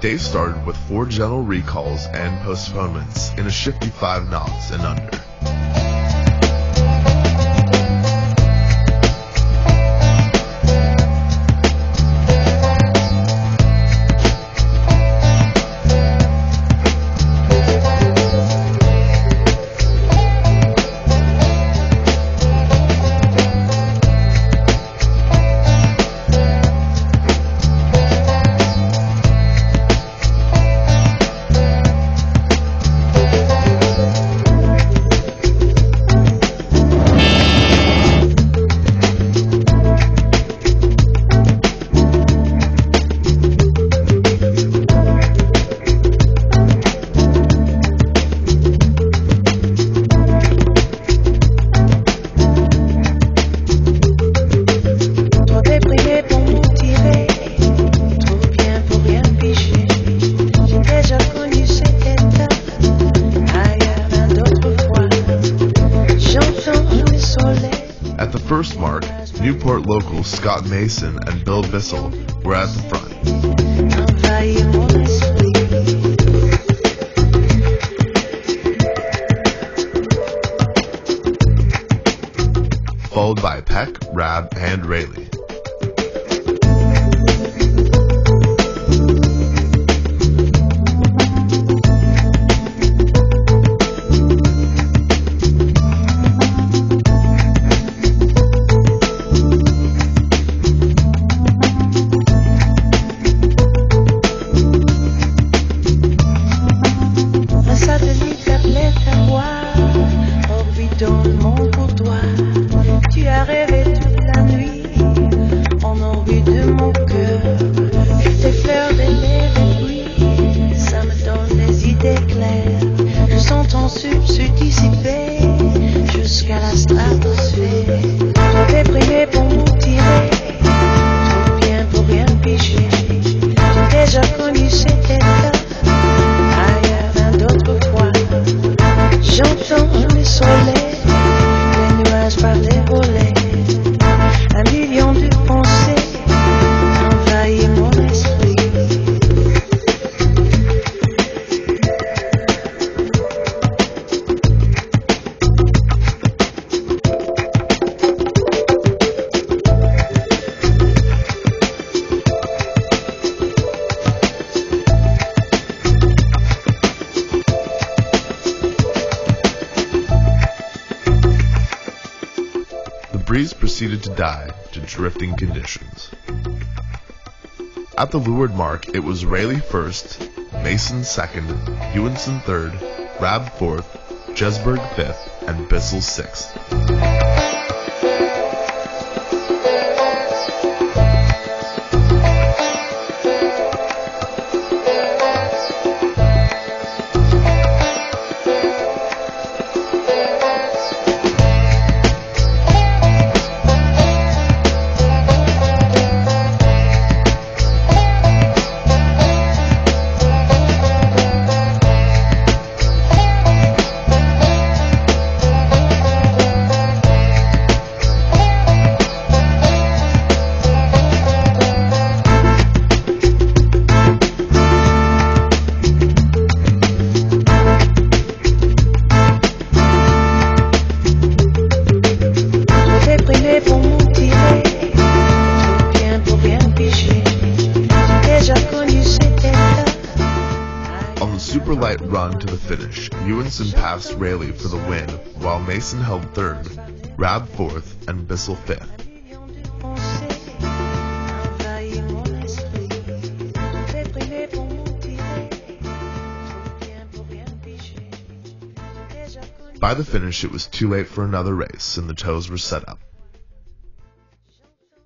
day started with four general recalls and postponements in a shifty 5 knots and under. Newport locals Scott Mason and Bill Bissell were at the front. followed by Peck, Rab, and Railey. Un satellite appelait à voir, orbitant le monde breeze proceeded to die to drifting conditions. At the leeward mark, it was Railey first, Mason second, Ewanson third, Rab fourth, Jesberg fifth, and Bissell sixth. On the super light run to the finish, Ewanson passed Railey for the win, while Mason held third, Rab fourth, and Bissell fifth. By the finish, it was too late for another race, and the tows were set up.